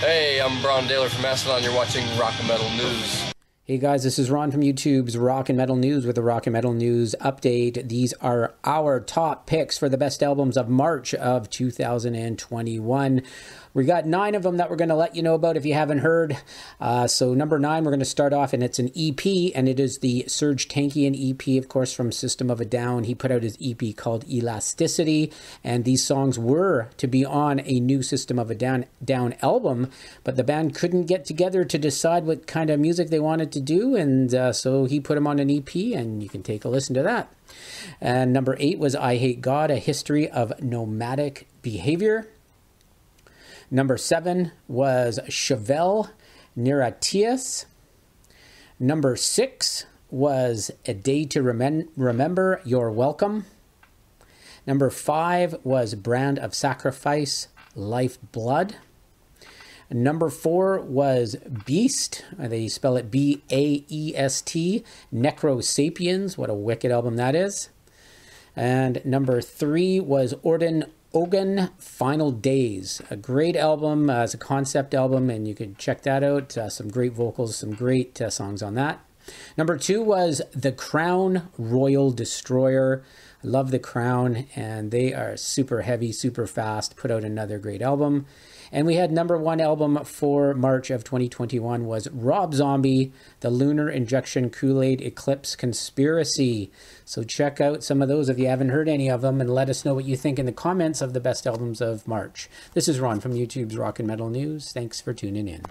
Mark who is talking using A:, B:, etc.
A: Hey, I'm Brann Dailor from Mastodon. You're watching Rock and Metal News.
B: Hey guys, this is Ron from YouTube's Rock and Metal News with a Rock and Metal News update. These are our top picks for the best albums of March of 2021. We got nine of them that we're going to let you know about if you haven't heard. Uh, so, number nine, we're going to start off, and it's an EP, and it is the Serj Tankian EP, of course, from System of a Down. He put out his EP called Elasticity, and these songs were to be on a new System of a Down, Down album, but the band couldn't get together to decide what kind of music they wanted to do, and uh, so he put them on an EP, and you can take a listen to that. And number eight was Eyehategod, A History of Nomadic Behavior. Number seven was Chevelle Niratias. Number six was A Day to Remem- Remember You're Welcome. Number five was Brand of Sacrifice, Life Blood. Number four was Beast. They spell it B A E S T. Necro Sapiens. What a wicked album that is. And number three was Orden Ogan Final Days, a great album uh, as a concept album, and you can check that out. Uh, some great vocals, some great uh, songs on that. Number two was The Crown Royal Destroyer. I love The Crown, and they are super heavy, super fast. Put out another great album. And we had number one album for March of 2021 was Rob Zombie, The Lunar Injection Kool-Aid Eclipse Conspiracy. So check out some of those if you haven't heard any of them and let us know what you think in the comments of the best albums of March. This is Ron from YouTube's Rock and Metal News. Thanks for tuning in.